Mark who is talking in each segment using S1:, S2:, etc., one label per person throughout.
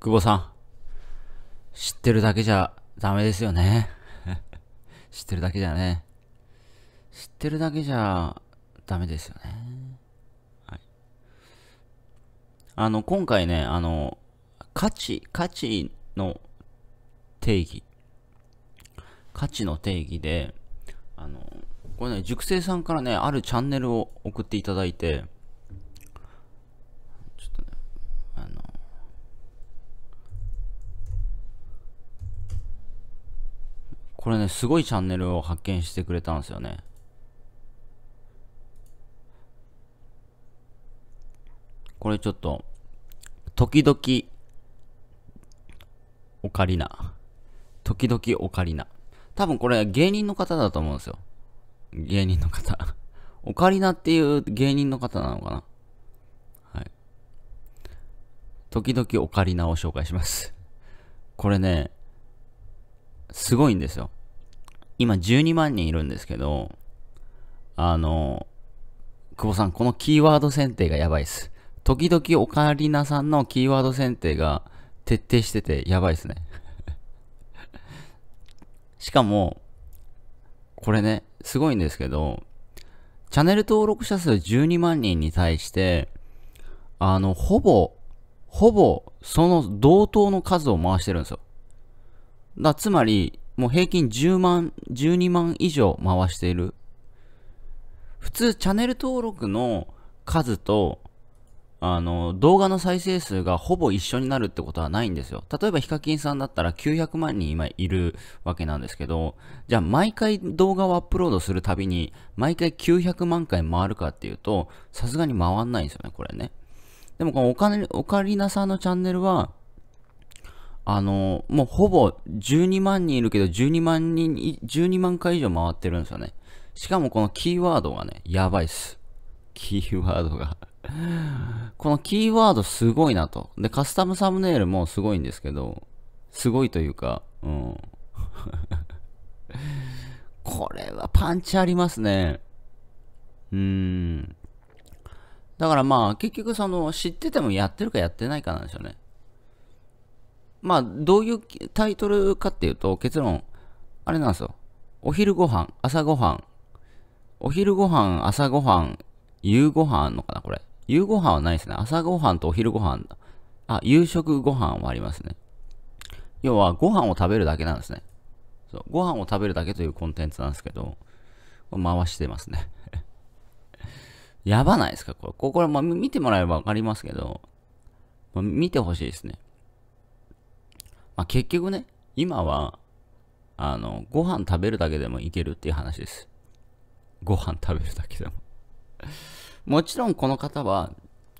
S1: 久保さん。知ってるだけじゃダメですよね。知ってるだけじゃね。知ってるだけじゃダメですよね。はい。あの、今回ね、あの、価値、価値の定義。価値の定義で、あの、これね、熟成さんからね、あるチャンネルを送っていただいて、ちょっとね、あの、これね、すごいチャンネルを発見してくれたんですよね。これちょっと、時々、オカリナ。時々オカリナ。多分これ芸人の方だと思うんですよ。芸人の方。オカリナっていう芸人の方なのかなはい。時々オカリナを紹介します。これね、すごいんですよ。今12万人いるんですけど、あの、久保さん、このキーワード選定がやばいっす。時々オカリナさんのキーワード選定が徹底しててやばいっすね。しかも、これね、すごいんですけど、チャンネル登録者数12万人に対して、あの、ほぼ、ほぼ、その同等の数を回してるんですよ。だつまり、もう平均10万、12万以上回している。普通、チャンネル登録の数と、あの、動画の再生数がほぼ一緒になるってことはないんですよ。例えばヒカキンさんだったら900万人今いるわけなんですけど、じゃあ毎回動画をアップロードするたびに、毎回900万回回るかっていうと、さすがに回んないんですよね、これね。でもこのオカオカリナさんのチャンネルは、あの、もうほぼ12万人いるけど、12万人、12万回以上回ってるんですよね。しかもこのキーワードがね、やばいっす。キーワードがこのキーワードすごいなと。で、カスタムサムネイルもすごいんですけど、すごいというか、うん。これはパンチありますね。うーん。だからまあ、結局その、知っててもやってるかやってないかなんですよね。まあ、どういうタイトルかっていうと、結論、あれなんですよ。お昼ご飯、朝ご飯、お昼ご飯、朝ご飯、夕ご飯あんのかなこれ。夕ご飯はないですね。朝ご飯とお昼ご飯。あ、夕食ご飯はありますね。要は、ご飯を食べるだけなんですね。そうご飯を食べるだけというコンテンツなんですけど、回してますね。やばないですかこれ。これ、まあ、見てもらえばわかりますけど、まあ、見てほしいですね。まあ、結局ね、今は、あの、ご飯食べるだけでもいけるっていう話です。ご飯食べるだけでも もちろんこの方は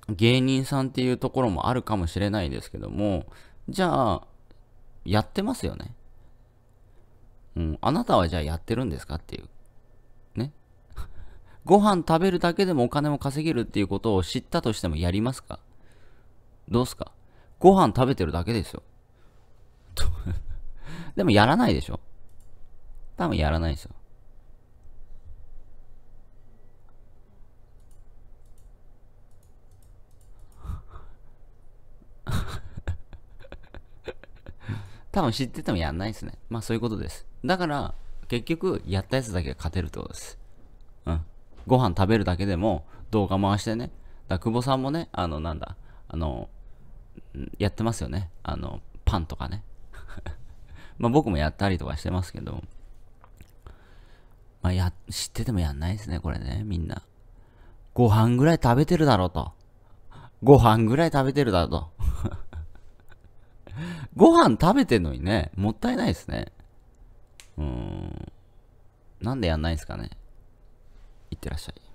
S1: 芸人さんっていうところもあるかもしれないですけども、じゃあ、やってますよね。うん、あなたはじゃあやってるんですかっていう。ね。ご飯食べるだけでもお金も稼げるっていうことを知ったとしてもやりますか？どうすか？ご飯食べてるだけですよ。でもやらないでしょ多分やらないですよ。多分知っててもやんないですね。まあそういうことです。だから、結局、やったやつだけが勝てるってことです。うん。ご飯食べるだけでも動画回してね。だ久保さんもね、あの、なんだ、あの、やってますよね。あの、パンとかね。まあ僕もやったりとかしてますけど、まあや、知っててもやんないですね、これね、みんな。ご飯ぐらい食べてるだろうと。ご飯ぐらい食べてるだろうと。ご飯食べてんのにね、もったいないですね。うーん。なんでやんないんすかね。いってらっしゃい。